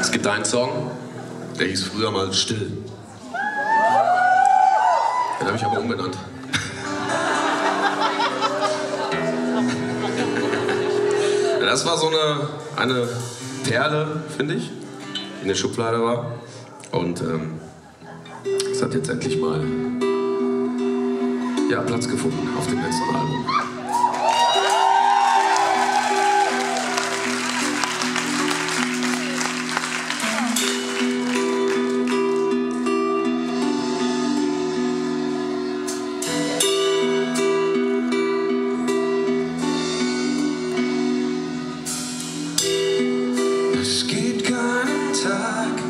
Es gibt einen Song, der hieß früher mal Still. Den habe ich aber umbenannt. Das war so eine, eine Perle, finde ich, die in der Schublade war. Und ähm, es hat jetzt endlich mal ja, Platz gefunden auf dem letzten Es gibt keinen Tag,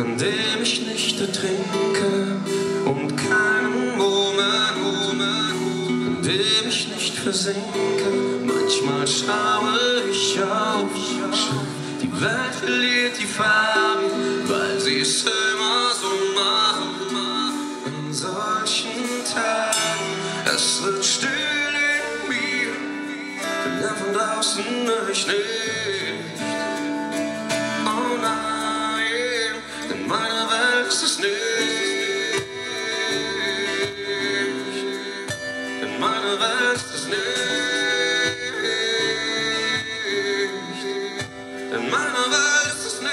an dem ich nicht ertrinke und keinen Moment, an dem ich nicht versinke. Manchmal schaue ich auf, die Welt verliert die Farben, weil sie es immer so machen. An solchen Tagen, es wird still in mir, denn von draußen höre ich. Ist es nicht. In meiner ist es nicht.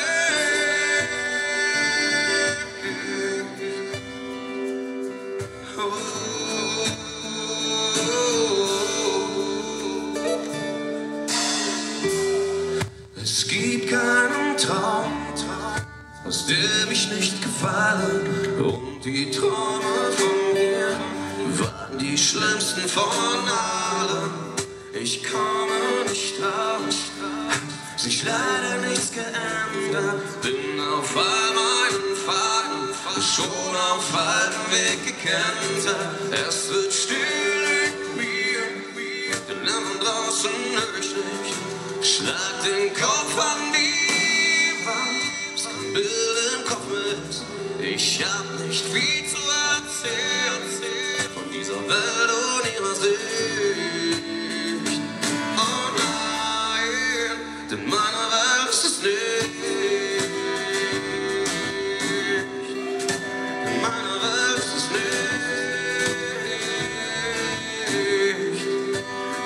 Es gibt keinen Traum, aus dem ich nicht gefallen. Und die Träume von mir die schlimmsten von allen. Ich komme nicht raus, sich leider nichts geändert. Bin auf all meinen Pfaden, schon auf altem Weg gekentert. Es wird still in mir, denn von draußen höre ich nicht. Schlag den Kopf an die Wand, es kein Bild im Kopf mit. Ich hab nicht viel zu erzählen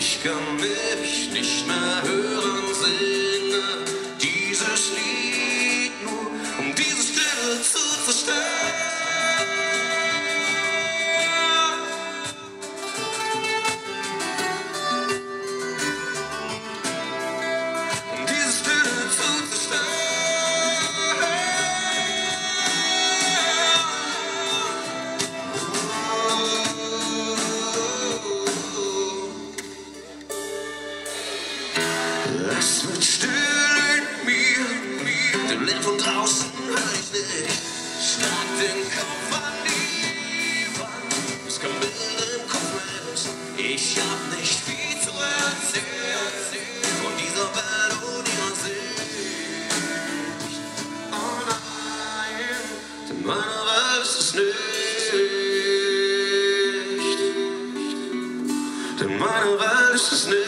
ich kann mich nicht mehr hören. Es wird still in mir, den Lärm von draußen hör ich nicht. Schlag den Kopf an die Wand, es kann Bild im Kopf mit. Ich hab nicht viel zu erzählen von dieser Welt und ihrer Sicht. Oh nein, denn meine Welt ist es nicht. Denn meine Welt ist es nicht.